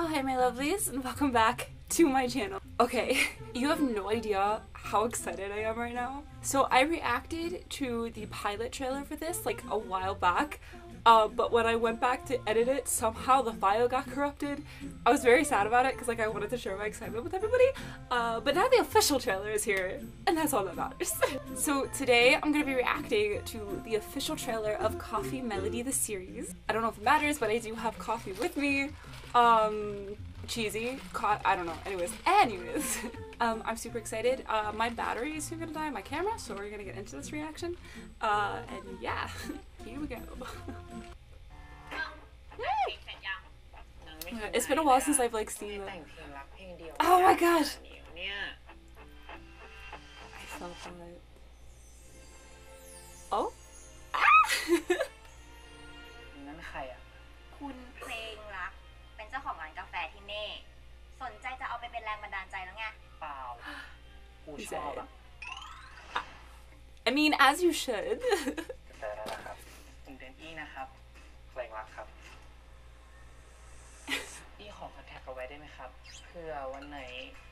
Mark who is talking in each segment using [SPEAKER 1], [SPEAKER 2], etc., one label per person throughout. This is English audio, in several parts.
[SPEAKER 1] Oh, hi my lovelies and welcome back to my channel. Okay, you have no idea how excited I am right now. So I reacted to the pilot trailer for this like a while back, uh, but when I went back to edit it, somehow the file got corrupted. I was very sad about it because like I wanted to share my excitement with everybody. Uh, but now the official trailer is here, and that's all that matters. so today I'm gonna be reacting to the official trailer of Coffee Melody the series. I don't know if it matters, but I do have coffee with me. Um, cheesy. Co- I don't know. Anyways, anyways, um, I'm super excited. Uh, my battery is soon gonna die on my camera, so we're gonna get into this reaction. Uh, and yeah, here we go. It's been a while since I've like seen the. Oh my gosh! I felt that. Oh. Ah!
[SPEAKER 2] นั่นใครอ่ะ
[SPEAKER 3] คุณเพลงรัก เป็นเจ้าของร้านกาแฟที่นี่ สนใจจะเอาไปเป็นแรงบันดาลใจแล้วไง
[SPEAKER 2] เปล่า กู
[SPEAKER 1] He
[SPEAKER 2] ชอบอ่ะ
[SPEAKER 1] I mean, as you should.
[SPEAKER 2] นอี้นะครับ เพลงรักครับ อี้ขอคอนแทคเอาไว้ได้ไหมครับ เพื่อวันไหน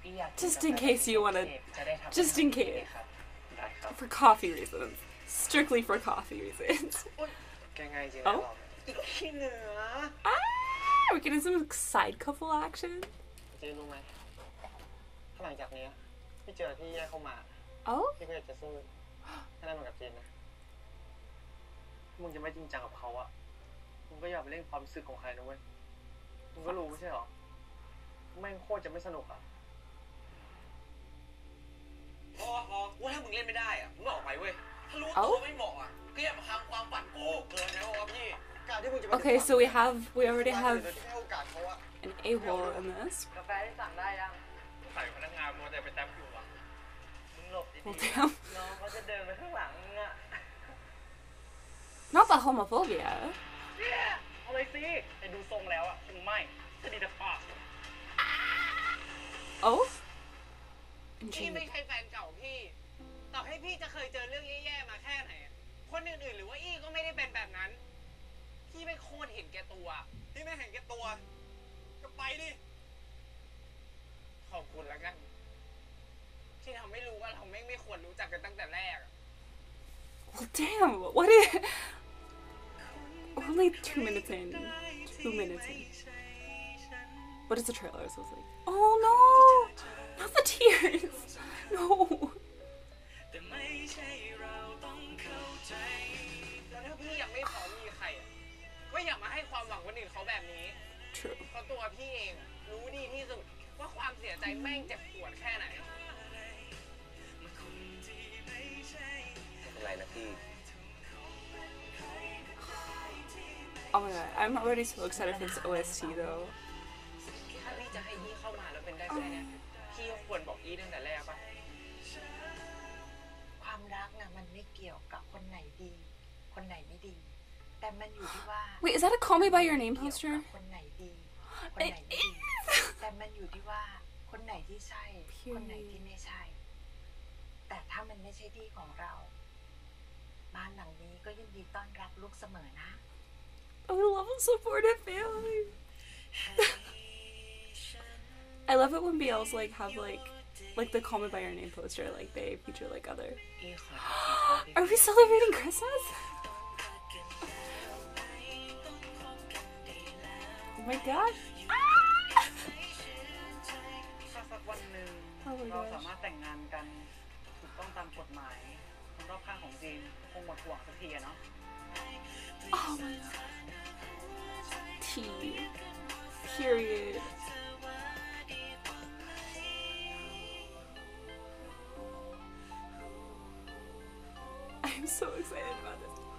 [SPEAKER 2] อี้อยากกิน
[SPEAKER 1] Just
[SPEAKER 2] กาแฟ
[SPEAKER 1] in case you wanna-
[SPEAKER 2] จะได้ทำ
[SPEAKER 1] just in
[SPEAKER 2] ให้
[SPEAKER 1] case
[SPEAKER 2] ครับได้ครับ
[SPEAKER 1] for coffee reasons. Strictly for coffee reasons.
[SPEAKER 2] แกไงจริงๆ
[SPEAKER 1] เอ้า
[SPEAKER 2] เราอีกขี้เหนือ
[SPEAKER 1] Ah! We're getting some side couple action.
[SPEAKER 2] เจรู้ไหมถ้าหลังจากเนี้ยพี่เจอที่แยกเข้ามา
[SPEAKER 1] Oh?
[SPEAKER 2] พี่ก็อยากจะสู้ให้ได้เหมือนกับจีนนะ มึงจะไม่จริงจังกับเขาอะมึงก็อย่าไปเล่นความรู้สึกของใครนะเว้ย มึงก็รู้ไม่ใช่หรอ แม่งโคตรจะไม่สนุกอะ
[SPEAKER 4] พอพอว่าถ้ามึงเล่นไม่ได้อะมึงก็ออกไปเว้ย ถ้ารู้
[SPEAKER 1] เอ้า
[SPEAKER 4] ตัวไม่เหมาะอะก็อย่ามาทำความฝันกูเกินนะวะพี่
[SPEAKER 2] การที่มึงจะไป
[SPEAKER 1] Okay, so we have we already
[SPEAKER 2] โด
[SPEAKER 1] have
[SPEAKER 2] ยที่ให้โอกาสเขาอะ
[SPEAKER 1] an a-hole in this.
[SPEAKER 2] กาแฟที่สั่งได้ยัง
[SPEAKER 4] ใส่พนักงานมัวแต่ไปแท็บอยู่อะ
[SPEAKER 2] มึงหลบดี
[SPEAKER 1] Well, damn.
[SPEAKER 2] ๆน้องเขาจะเดินไปข้างหลังมึงอะ
[SPEAKER 1] Not the homophobia.
[SPEAKER 2] เอาเลยสิไอ้ดูทรงแล้วอะคงไม่จะดีแต่ปาก
[SPEAKER 1] Oh?
[SPEAKER 4] พี่ไม่
[SPEAKER 1] Intrigued.
[SPEAKER 4] ใช่แฟนเก่าพี่ ต่อให้พี่จะเคยเจอเรื่องแย่ๆมาแค่ไหนอะคนอื่นๆหรือว่าอี้ก็ไม่ได้เป็นแบบนั้น พี่ไม่โคตรเห็นแก่ตัว พี่ไม่เห็นแก่ตัว ก็ไปดิ ขอบคุณแล้วกัน ที่ทำให้รู้ว่าเราไม่ไม่ควรรู้จักกันตั้งแต่แรกอะ
[SPEAKER 1] Well, damn. What is? Only two minutes in. Two minutes in. What is the trailer supposed to like? Oh no! Not the tears. No.
[SPEAKER 4] แล้วถ้าพี่ยังไม่พร้อมมีใครอะก็อย่ามาให้ความหวังคนอื่นเขาแบบนี้
[SPEAKER 1] True.
[SPEAKER 4] เพราะตัวพี่เองอะรู้ดีที่สุดว่าความเสียใจแม่งเจ็บปวดแค่ไหน
[SPEAKER 2] อะไรนะพี่
[SPEAKER 1] Oh my god, I'm already so excited for this OST though.
[SPEAKER 4] ถ้าพี่จะให้อี้เข้ามาแล้วเป็นได้แค่เนี้ยพี่ก็ควรบอกอี้ตั้งแต่แรกปะ
[SPEAKER 5] ความรักนะมันไม่เกี่ยวกับคนไหนดี คนไหนไม่ดี แต่มันอยู่ที่ว่า
[SPEAKER 1] Wait, is that a Call Me by Your Name
[SPEAKER 5] เกี่ยว
[SPEAKER 1] poster?
[SPEAKER 5] กับคนไหนดี คนไหนไม่ดี แต่มันอยู่ที่ว่าคนไหนที่ใช่ คนไหนที่ไม่ใช่ แต่ถ้ามันไม่ใช่ที่ของเรา บ้านหลังนี้ก็ยินดีต้อนรับลูกเสมอนะ
[SPEAKER 1] I love a supportive family. I love it when BLs like have like like the Call Me by Your Name poster, like they feature like other. Are we celebrating Christmas? oh my gosh. Period. I'm so excited about this.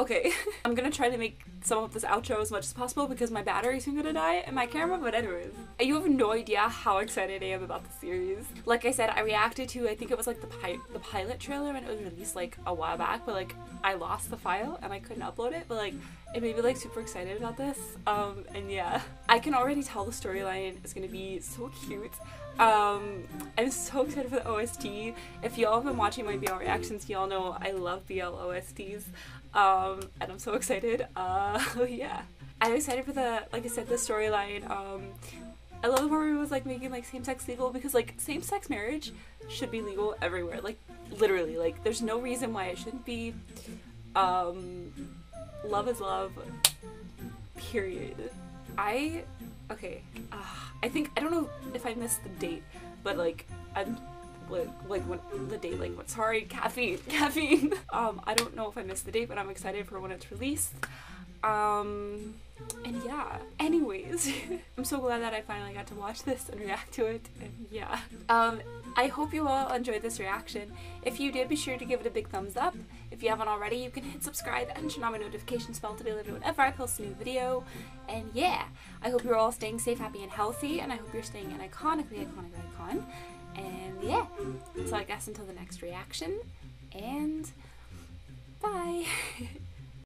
[SPEAKER 1] Okay, I'm gonna try to make some of this outro as much as possible because my battery's gonna die and my camera, but anyways. You have no idea how excited I am about the series. Like I said, I reacted to, I think it was like the, pi- the pilot trailer when it was released like a while back, but like I lost the file and I couldn't upload it, but like it made me like super excited about this. Um, and yeah, I can already tell the storyline is gonna be so cute. Um, I'm so excited for the OST. If y'all have been watching my BL reactions, y'all know I love BL OSTs. Um, and I'm so excited. Uh, yeah. I'm excited for the, like I said, the storyline. Um, I love the part where it was like making like same sex legal because like same sex marriage should be legal everywhere. Like literally, like there's no reason why it shouldn't be. Um, love is love. Period. I okay. Uh, I think I don't know if I missed the date, but like I'm like like when the date like what sorry caffeine caffeine. Um, I don't know if I missed the date, but I'm excited for when it's released. Um, and yeah. Anyways, I'm so glad that I finally got to watch this and react to it. And yeah. Um, I hope you all enjoyed this reaction. If you did, be sure to give it a big thumbs up. If you haven't already, you can hit subscribe and turn on my notifications bell to be alerted whenever I post a new video. And yeah, I hope you're all staying safe, happy, and healthy. And I hope you're staying an iconically iconic icon. And yeah, so I guess until the next reaction. And bye.